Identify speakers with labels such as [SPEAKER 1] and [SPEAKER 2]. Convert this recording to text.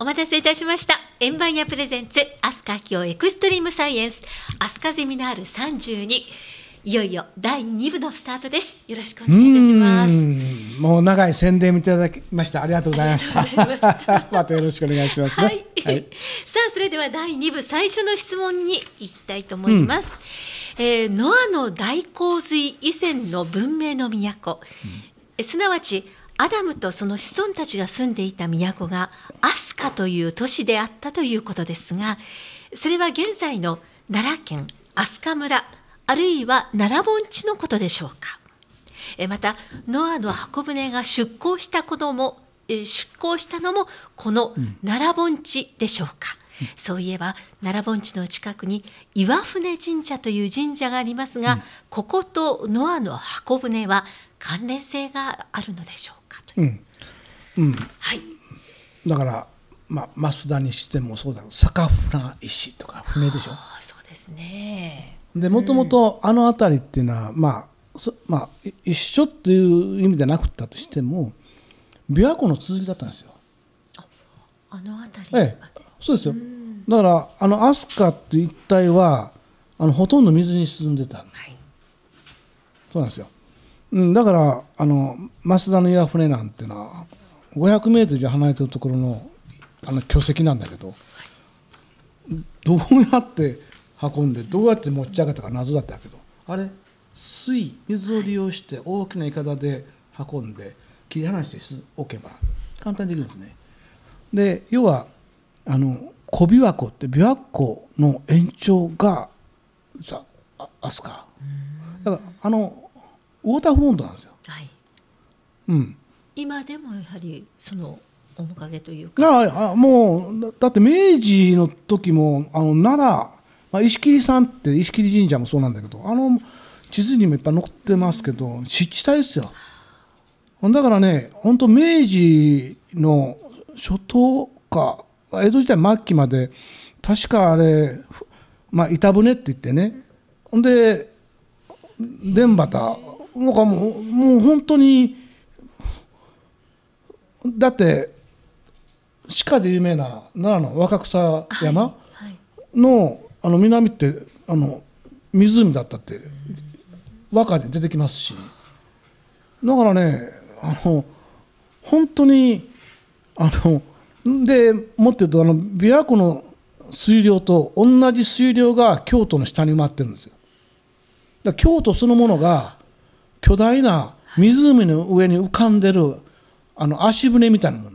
[SPEAKER 1] お待たせいたしました。円盤屋プレゼンツ飛鳥京エクストリームサイエンス。飛鳥ゼミナール32いよいよ第2部のスタートです。よろしくお願いいたします。
[SPEAKER 2] もう長い宣伝いただきました。ありがとうございました。また。よろしくお願いします、ね、
[SPEAKER 1] はい、はい、さあそれでは第2部最初の質問にいきたいと思います、うん、えー、ノアの大洪水以前の文明の都、うん、すなわちアダムとその子孫たちが住んでいた都がアスカという都市であったということですがそれは現在の奈良県飛鳥村あるいは奈良盆地のことでしょうか。またノアの箱舟が出港したことも出港したのもこの奈良盆地でしょうか、うん、そういえば奈良盆地の近くに岩船神社という神社がありますが、うん、こことノアの箱舟は関連性があるのでしょうか
[SPEAKER 2] うん、うん、はい。だからまあ増田にしてもそうだろう。坂船石とか船でしょ？あ
[SPEAKER 1] そうですね。
[SPEAKER 2] でもともとあの辺りっていうのは、まあそまあ、一緒っていう意味でなくったとしても琵琶湖の続きだったんですよ。
[SPEAKER 1] あの辺
[SPEAKER 2] り、ええ、そうですよ。だからあの飛鳥っていう一帯はあのほとんど水に沈んでた、はい、そうなんですよ。うん、だからあの増田の岩船なんてのは500メートル離れてるところのあの巨石なんだけど、どうやって運んでどうやって持ち上げたか謎だったけどあれ水水を利用して大きな筏で運んで切り離しておけば簡単にできるんですね。で要はあの小琵琶湖って琵琶湖の延長がさ飛鳥だからあのウォーターフロントなんですよ。はい、
[SPEAKER 1] うん、今でもやはりその面影というか。
[SPEAKER 2] あもうだって明治の時もあの奈良まあ、石切さんって石切神社もそうなんだけどあの地図にもいっぱい載ってますけど湿地帯ですよ。だからね本当明治の初頭か江戸時代末期まで確かあれ、まあ、板船って言ってね。ほんで伝端なんかもうもう本当にだって鹿で有名な奈良の若草山のあの南ってあの湖だったって和歌で出てきますし。だからねあの本当にあのでもっと言うとあの琵琶湖の水量と同じ水量が京都の下に埋まってるんですよ。だ京都そのものが巨大な湖の上に浮かんでるあの足船みたいなもの